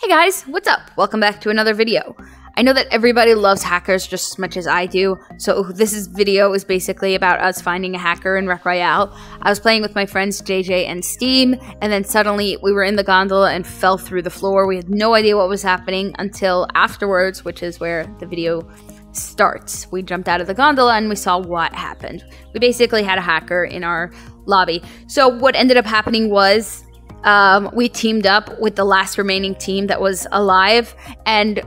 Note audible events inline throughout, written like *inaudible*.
Hey guys, what's up? Welcome back to another video. I know that everybody loves hackers just as much as I do, so this is video is basically about us finding a hacker in Rec Royale. I was playing with my friends JJ and Steam, and then suddenly we were in the gondola and fell through the floor. We had no idea what was happening until afterwards, which is where the video starts. We jumped out of the gondola and we saw what happened. We basically had a hacker in our lobby. So what ended up happening was um, we teamed up with the last remaining team that was alive and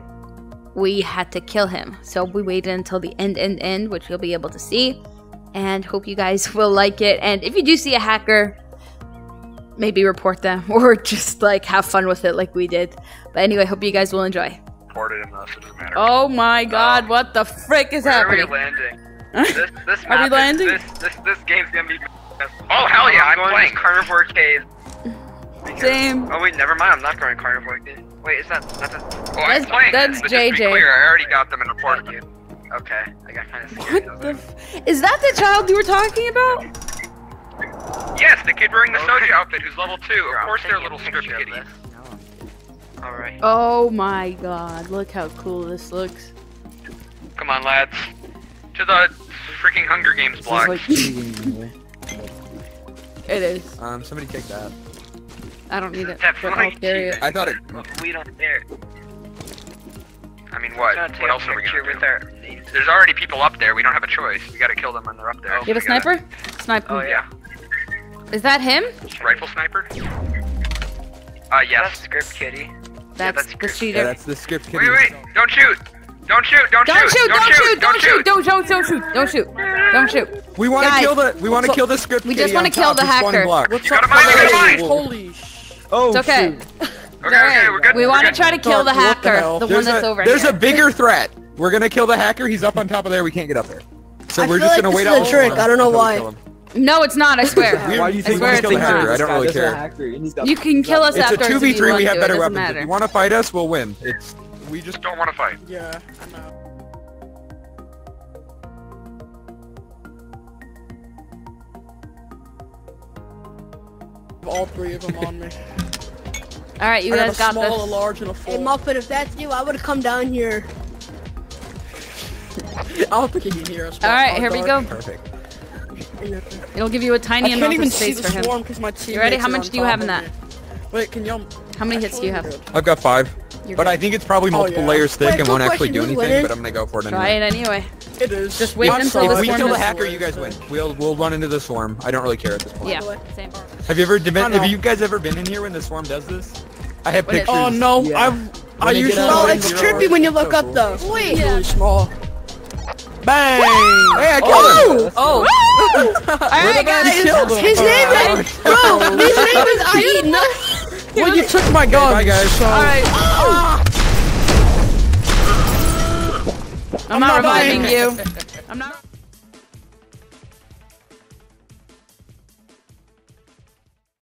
we had to kill him. So we waited until the end, end, end, which you'll be able to see. And hope you guys *laughs* will like it. And if you do see a hacker, maybe report them *laughs* or just like have fun with it like we did. But anyway, hope you guys will enjoy. Reported it doesn't. Oh my god, what the frick is Where happening? are we landing? *laughs* this, this Are map we is- landing? This, this, this game's gonna be. Oh hell yeah! I'm, going to Carnivore Cave. Because- Same. Oh wait, never mind. I'm not going to Carnivore Cave. Wait, is that that's a? Oh, That's- I'm playing. that's but just to be JJ. clear, I already got them and reported you. Okay, I got kind of scared. What the f- Is that the child you were talking about? Yes, the kid wearing the Okay. Soja outfit who's level two. Here, Of I'll course, they're a little picture script of kitties. this. Alright. Oh my god, look how cool this looks. Come on, lads. To the freaking Hunger Games block. like. *laughs* It is. Um, somebody take that. I don't need it. But I'll carry it. I thought it. We don't care. I mean, what? What else are we gonna do? with do? our. There's already people up there. We don't have a choice. We gotta kill them when they're up there. Oh. You have a We gotta- sniper? Sniper. Oh yeah. Is that him? Rifle sniper? Uh, That's yes. script kiddie. That's, that's the good. Yeah, cheater. that's the script Wait, kitty. wait, don't shoot! Don't shoot! Don't, Don't shoot! Don't shoot! Don't shoot! Don't Don't don't don't shoot! Don't shoot! Don't shoot! We want to kill the. We want to kill the script. we just wanna kill the hacker. blocks. You got a mine! You got a mine! Holy Oh, It's okay. shoot. *laughs* Okay, okay, we're good. We want to try to kill the What the hacker, hell? the one There's that's a, over There's here. a bigger threat. We're gonna kill the hacker. He's up on top of there. We can't get up there. So I we're just like gonna this wait is a out. trick. I don't know why. No, it's not. I swear. Why do you I think swear we it's kill the hacker? I don't really care. You can kill us It's a two v three. We have better weapons. If you want to fight us, we'll win. It's we just Don't want to fight. Yeah, I know. All three of them on me. All right, you I have guys a got small, a this. large, and a full. Hey Muffin, if that's you, I would have come down here. *laughs* I don't think he can hear us. All right, here we go. perfect. It'll give you a tiny can't amount of space the for him. swarm because my team. You ready? How much do you have in that? Wait, can y'all? How many hits do you have? I've got five. You're But good. I think it's probably oh, multiple yeah. layers thick Wait, and won't actually do anything. winning? But I'm gonna go for it Try anyway. it anyway. It is. Just wait I'm until sorry. the If we swarm kill the hacker, you guys win. We'll we'll run into the swarm. I don't really care at this point. Yeah, same. Have you ever been? Oh, have you guys ever been in here when the swarm does this? I have When pictures. Oh no, Yeah. I've. I When they get usually. out Oh, of it's trippy when you look so up cool. though. It's Wait. really small. Bang! Hey, I killed him. Oh! All right, guys. killed him. His name is oh, bro. His name is Aiden. *laughs* Well, you took my gun. Bye, guys. So. All right. Ah. I'm, not not reviving dying. you. I'm not.